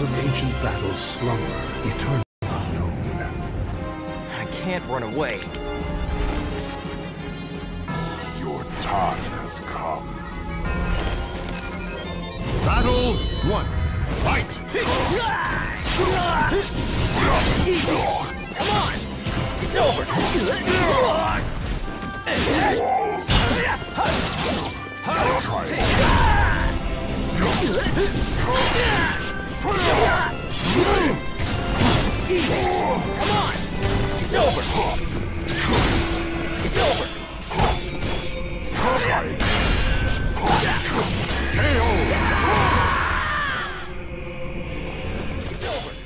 Memories of ancient battles slumber, eternal unknown. I can't run away. Your time has come. Battle one. Fight! Easy! Come on! It's over! Easy! Come on! It's over! It's over! Over!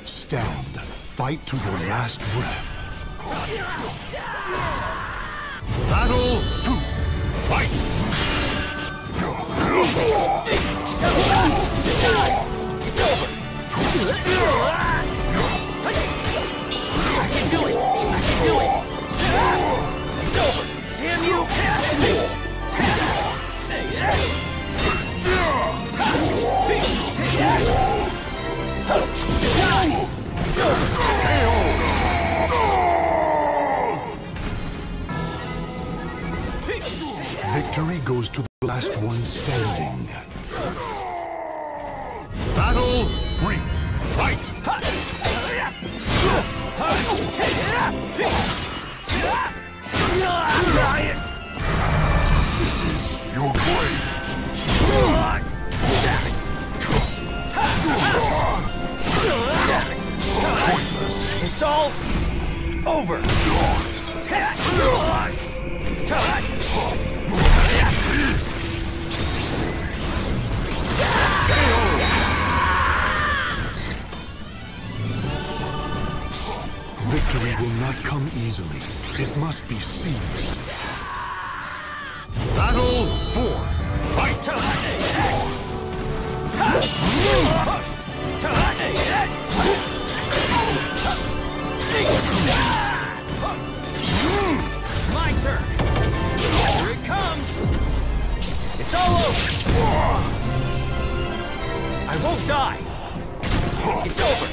Stand. Fight to your last breath. Victory goes to the last one standing. Battle three. Fight! This is your grave. Over! Victory will not come easily. It must be seized. Battle four. Fight! Won't die! It's over!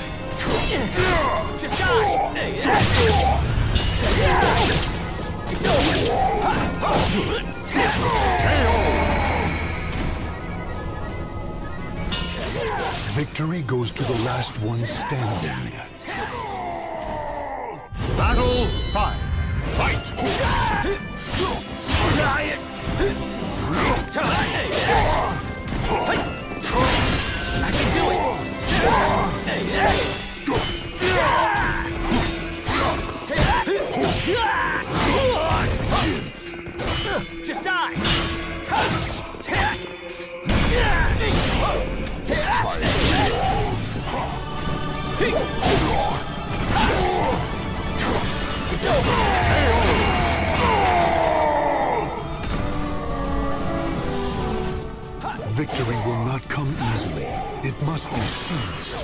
Just die! It's Victory goes to the last one standing. Just die! It's over! Victory will not come easily. It must be seized.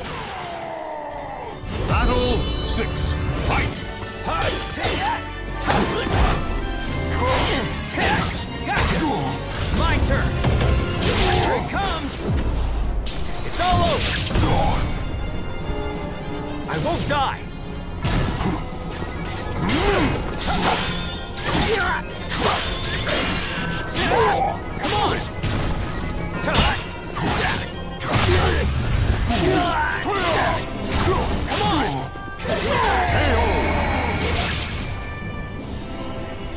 Battle six. Fight! My turn! Here it comes! It's all over! I won't die!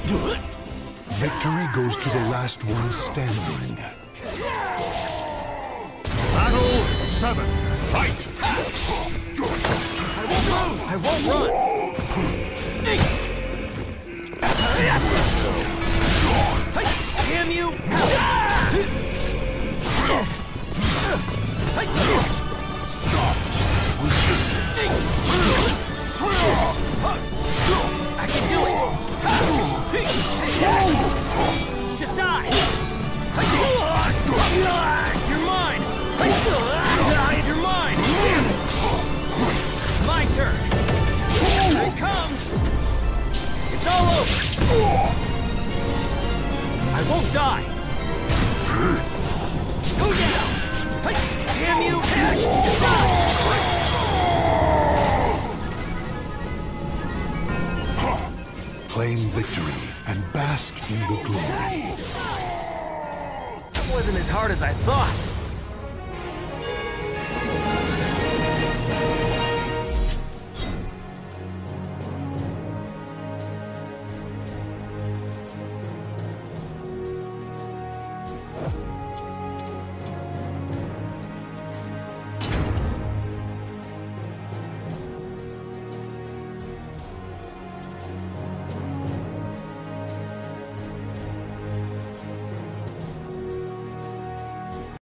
Victory goes to the last one standing. Battle seven. Fight! I won't run! Damn you! die! Go down! Damn you! Stop! Claim victory and bask in the glory. That wasn't as hard as I thought.